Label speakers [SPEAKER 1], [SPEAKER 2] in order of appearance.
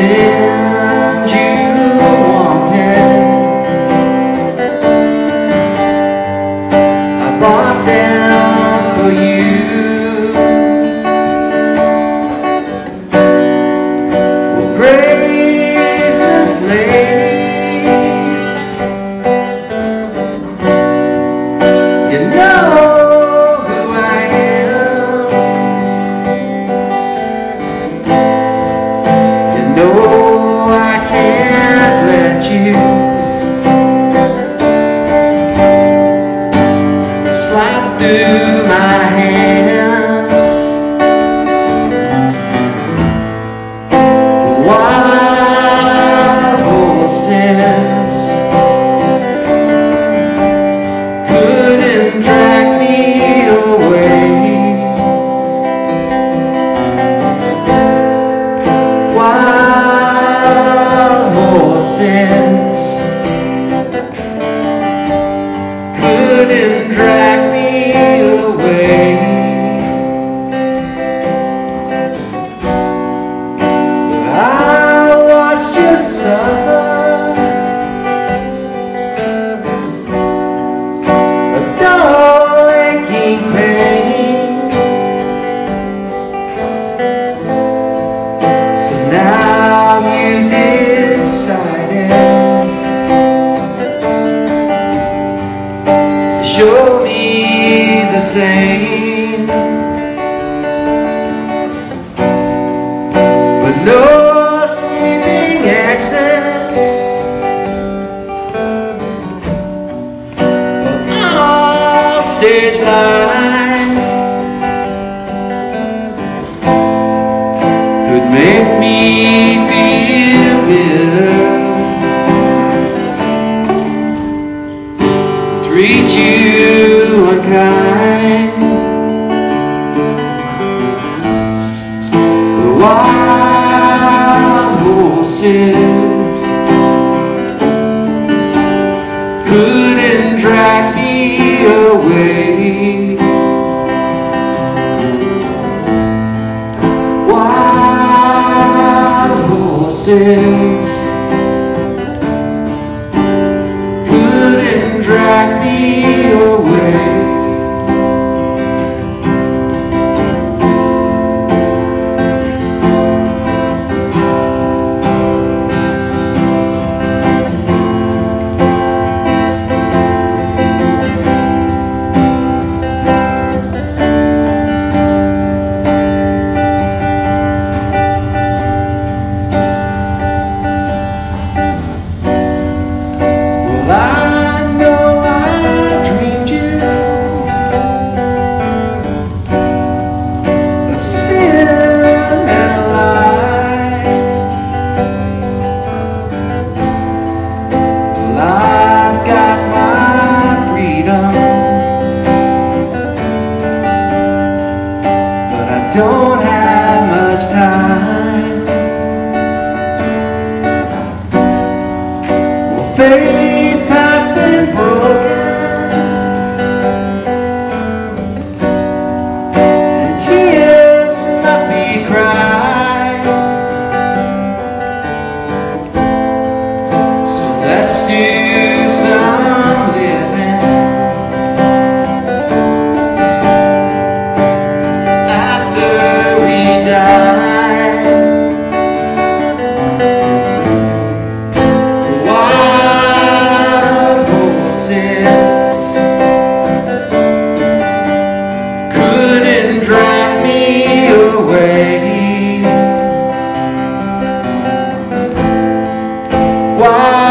[SPEAKER 1] Deus. through my hands. now you decided to show me the same. But no stage light. Make me feel bitter. Horses why?